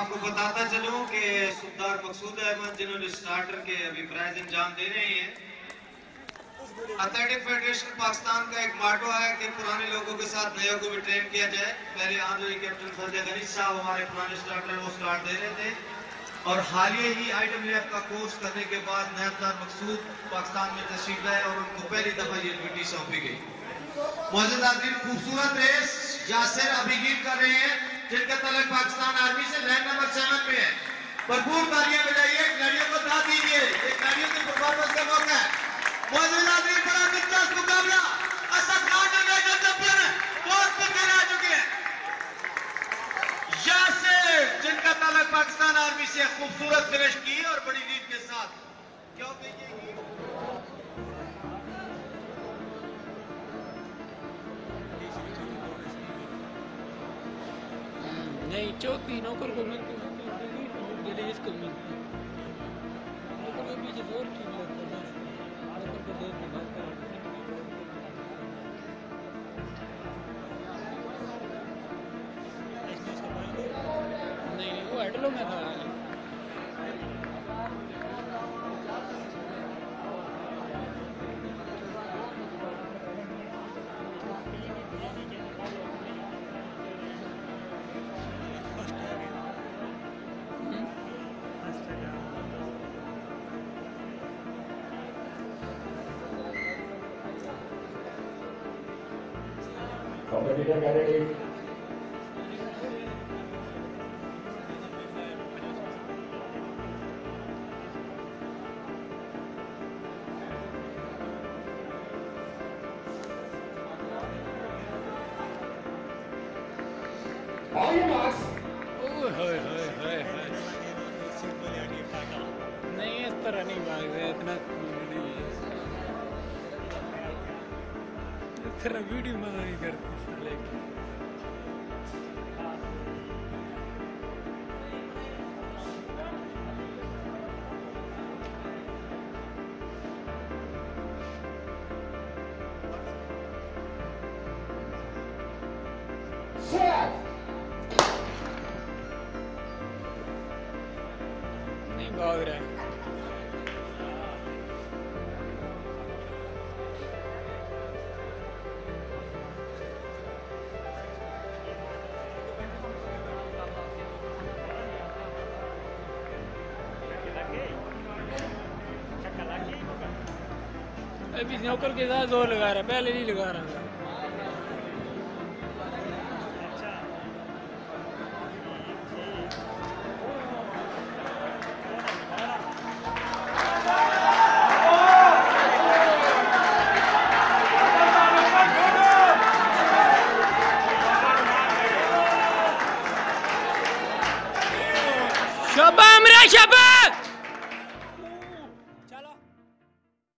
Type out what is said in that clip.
آپ کو بتاتا چلوں کہ سبدار مقصود احمد جنہوں نے سٹارٹر کے ابھی پرائز انجام دے رہے ہیں اتھلیٹک فیڈریشن پاکستان کا ایک ماٹو ہے کہ پرانے لوگوں کے ساتھ نئے کو بھی ٹرین کیا جائے۔ پہلے آنجوئی کیپٹن فرجہ غنیش صاحب ہمارے پرانے سٹارٹر وہ سٹارٹ دے رہے تھے۔ اور حالیہ ہی آئی ڈبلیو ایف کا کورس کرنے کے بعد نیتدار مقصود پاکستان میں تشریف لائے اور ان کو پہلی دفعہ یہ ڈیوٹی سونپی گئی۔ معزز آدمی خوبصورت ریس یاسر ابھی گیٹ کر رہے ہیں۔ جن کا تعلق پاکستان آرمی سے لائن نمبر سیون میں ہے۔ بھرپور تالیاں بجائیے کھلاڑیوں کو داد دیجیے۔ یہ کھلاڑیوں کی پرفارمنس کا موقع ہے۔ معزز آدمی بڑا دلچسپ مقابلہ۔ اسد خان جو نیشنل چیمپئن ہے، بہت پکے رہ چکے ہیں۔ یاسر جن کا تعلق پاکستان آرمی سے خوبصورت فنش کی اور بڑی لیڈ کے ساتھ۔ کیونکہ یہ نہیں چوکی نوکر کو ملتی اس کو ملتی نوکر کے پیچھے زور ٹھیک لگتا ہے نوکر کو دیکھ ہوئے ہوئے نہیں اس طرح نہیں بھاگ رہے اتنا اس ویڈیو مزہ نہیں کرتی سالے نہیں بھاگ رہا ہے ابھی نوکر کے ساتھ زور لگا رہا ہے، پہلے نہیں لگا رہا تھا۔ شابا امرا شابا